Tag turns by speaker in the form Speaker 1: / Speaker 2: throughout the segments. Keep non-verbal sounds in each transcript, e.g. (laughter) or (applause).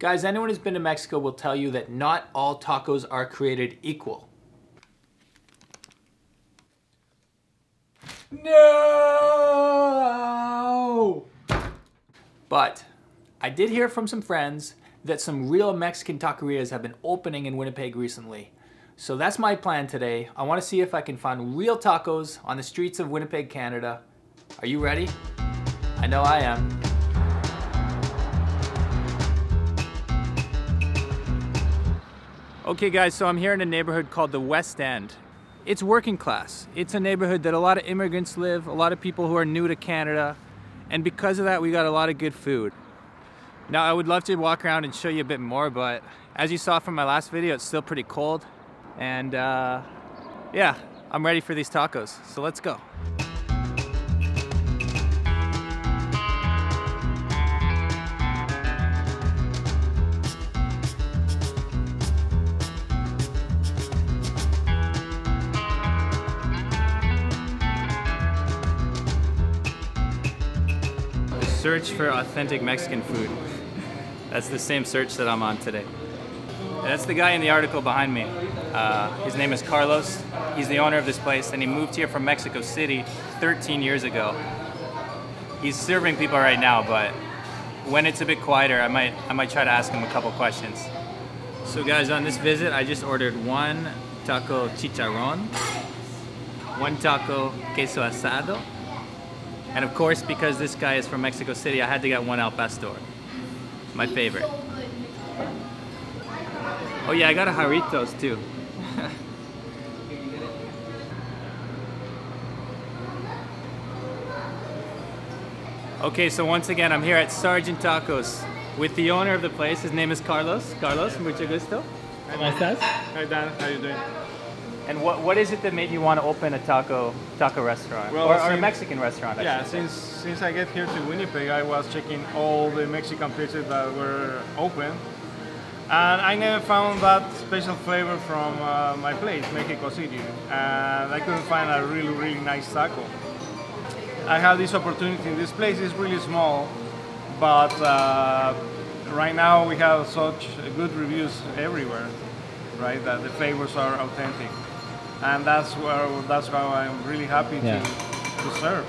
Speaker 1: Guys, anyone who's been to Mexico will tell you that not all tacos are created equal. No! But I did hear from some friends that some real Mexican taquerias have been opening in Winnipeg recently. So that's my plan today. I want to see if I can find real tacos on the streets of Winnipeg, Canada. Are you ready? I know I am. Okay guys, so I'm here in a neighborhood called the West End. It's working class. It's a neighborhood that a lot of immigrants live, a lot of people who are new to Canada, and because of that we got a lot of good food. Now I would love to walk around and show you a bit more, but as you saw from my last video, it's still pretty cold. And uh, yeah, I'm ready for these tacos, so let's go. Search for authentic Mexican food. That's the same search that I'm on today. That's the guy in the article behind me. Uh, his name is Carlos. He's the owner of this place, and he moved here from Mexico City 13 years ago. He's serving people right now, but when it's a bit quieter, I might I might try to ask him a couple questions. So guys, on this visit, I just ordered one taco chicharron, one taco queso asado, and of course, because this guy is from Mexico City, I had to get one al pastor, my favorite. Oh yeah, I got a Jarritos too. (laughs) okay, so once again, I'm here at Sargent Tacos with the owner of the place. His name is Carlos. Carlos, mucho gusto.
Speaker 2: ¿Cómo estás? Hi Dan, how you doing?
Speaker 1: And what, what is it that made you want to open a taco taco restaurant
Speaker 2: Well,
Speaker 1: or, or a Mexican restaurant? I
Speaker 2: Yeah, since since I get here to Winnipeg, I was checking all the Mexican places that were open, and I never found that special flavor from uh, my place, Mexico City, and I couldn't find a really really nice taco. I have this opportunity in this place. It's really small, but uh, right now we have such good reviews everywhere, right? That the flavors are authentic, and that's where that's how I'm really happy
Speaker 1: Yeah.
Speaker 2: to, to serve.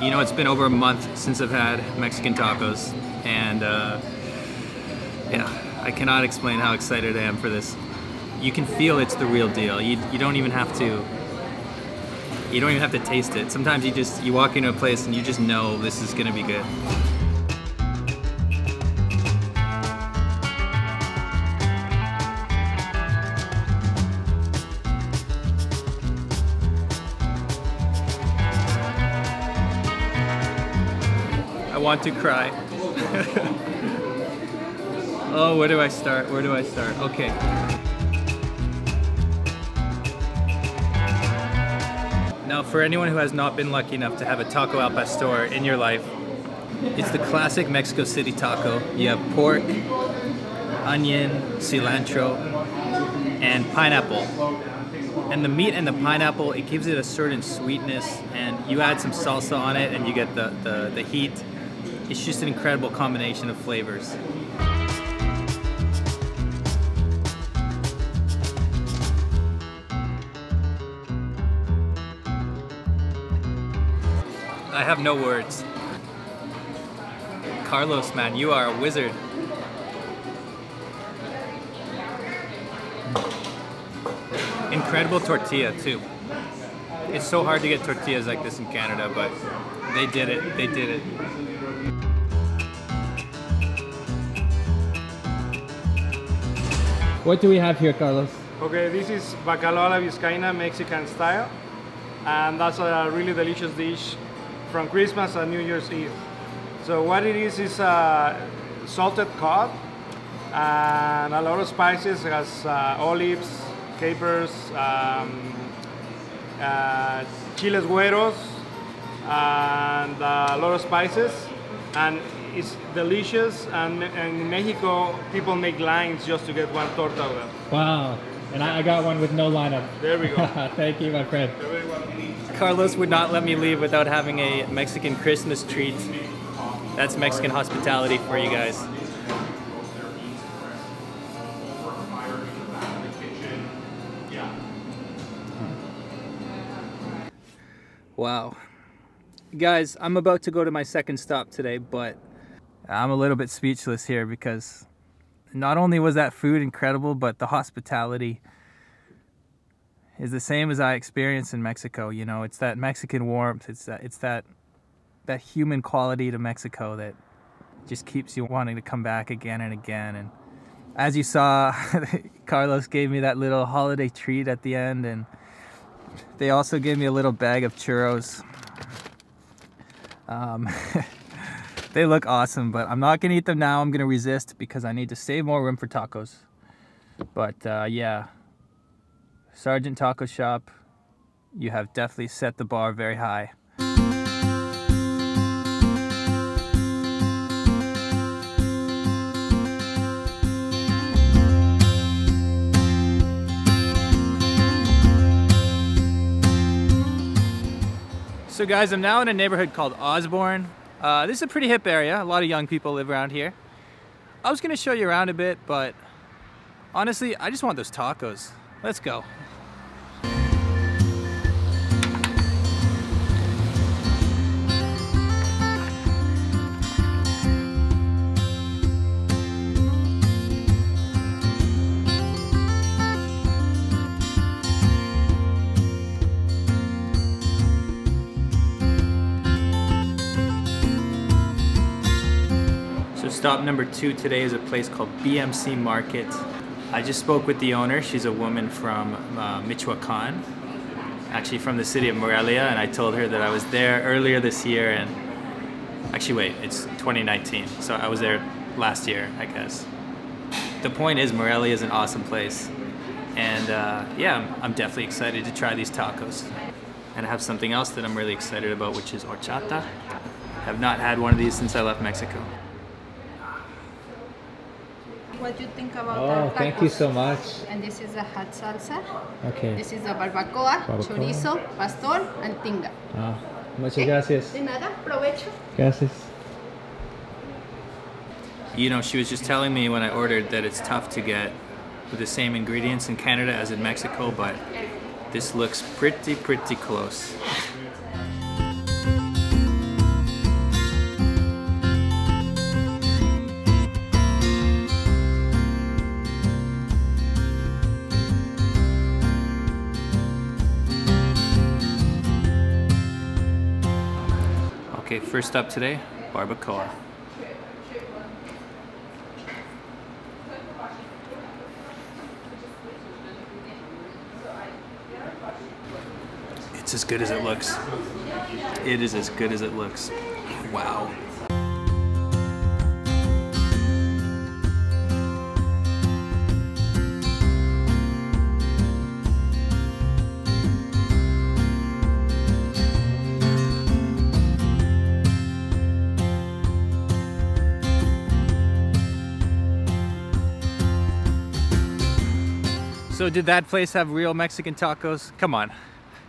Speaker 1: You know, it's been over a month since I've had Mexican tacos, and uh, yeah, I cannot explain how excited I am for this. You can feel it's the real deal. You, you don't even have to. You don't even have to taste it. Sometimes you just you walk into a place and you just know this is gonna be good. Want to cry. (laughs) oh, where do I start? Where do I start? Okay. Now, for anyone who has not been lucky enough to have a taco al pastor in your life, it's the classic Mexico City taco. You have pork, onion, cilantro, and pineapple. And the meat and the pineapple, it gives it a certain sweetness, and you add some salsa on it, and you get the, the, the heat. It's just an incredible combination of flavors. I have no words. Carlos, man, you are a wizard. Incredible tortilla, too. It's so hard to get tortillas like this in Canada, but they did it. They did it.
Speaker 3: What do we have here, Carlos?
Speaker 2: Okay, this is bacalao a la vizcaína Mexican style, and that's a really delicious dish from Christmas and New Year's Eve. So what it is is salted cod and a lot of spices. It has uh, olives, capers, um, uh, chiles güeros, and a lot of spices. And it's delicious. And, and in Mexico, people make lines just to get one torta.
Speaker 3: Wow. And I, I got one with no lineup.
Speaker 2: There we go. (laughs)
Speaker 3: Thank you, my friend.
Speaker 2: You're very welcome.
Speaker 1: Carlos would not let me leave without having a Mexican Christmas treat. That's Mexican hospitality for you guys. Wow. Guys, I'm about to go to my second stop today, but I'm a little bit speechless here because not only was that food incredible, but the hospitality is the same as I experienced in Mexico. You know, it's that Mexican warmth. It's that it's that that human quality to Mexico that just keeps you wanting to come back again and again. And as you saw, (laughs) Carlos gave me that little holiday treat at the end, and they also gave me a little bag of churros. Um, (laughs) they look awesome, but I'm not gonna eat them now. I'm gonna resist because I need to save more room for tacos. But uh, yeah, Sargent Taco Shop, you have definitely set the bar very high. So guys, I'm now in a neighborhood called Osborne. Uh, this is a pretty hip area. A lot of young people live around here. I was gonna show you around a bit, but honestly, I just want those tacos. Let's go. Stop number two today is a place called BMC Market. I just spoke with the owner. She's a woman from uh, Michoacan, actually from the city of Morelia, and I told her that I was there earlier this year and actually wait, it's 2019. So I was there last year, I guess. The point is Morelia is an awesome place. And uh, yeah, I'm, definitely excited to try these tacos. And I have something else that I'm really excited about, which is horchata. Have not had one of these since I left Mexico.
Speaker 3: What you think about
Speaker 1: Oh,
Speaker 3: our
Speaker 1: thank you so much.
Speaker 3: And this is a hot salsa.
Speaker 1: Okay.
Speaker 3: This is a barbacoa,
Speaker 1: Barbacoa.
Speaker 3: chorizo, pastor, and tinga.
Speaker 1: Ah, muchas gracias.
Speaker 3: De nada, provecho.
Speaker 1: Gracias. You know, she was just telling me when I ordered that it's tough to get with the same ingredients in Canada as in Mexico, but this looks pretty, pretty close. First up today, barbacoa. It's as good as it looks. It is as good as it looks. Wow. So did that place have real Mexican tacos? Come on.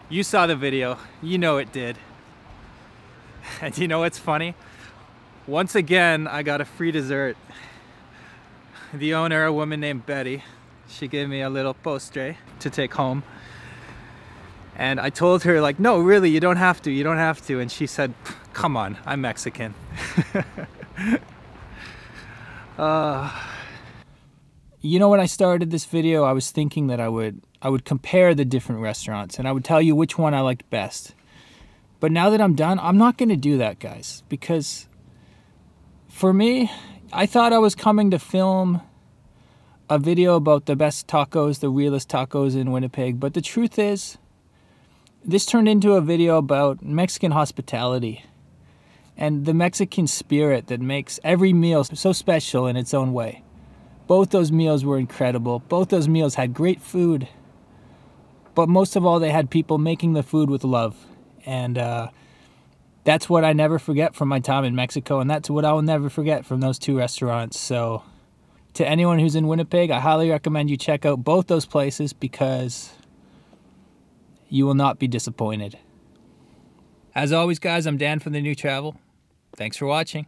Speaker 1: You saw the video. You know it did. (laughs) And you know what's funny? Once again, I got a free dessert. The owner, a woman named Betty, she gave me a little postre to take home. And I told her like, no, really, you don't have to, you don't have to. And she said, come on, I'm Mexican. (laughs) uh, you know when I started this video I was thinking that I would I would compare the different restaurants and I would tell you which one I liked best. But now that I'm done, I'm not going to do that, guys, because for me, I thought I was coming to film a video about the best tacos, the realest tacos in Winnipeg, but the truth is this turned into a video about Mexican hospitality and the Mexican spirit that makes every meal so special in its own way. Both those meals were incredible. Both those meals had great food. But most of all, they had people making the food with love. And uh, that's what I never forget from my time in Mexico. And that's what I will never forget from those two restaurants. So, to anyone who's in Winnipeg, I highly recommend you check out both those places because you will not be disappointed. As always, guys, I'm Dan from The New Travel. Thanks for watching.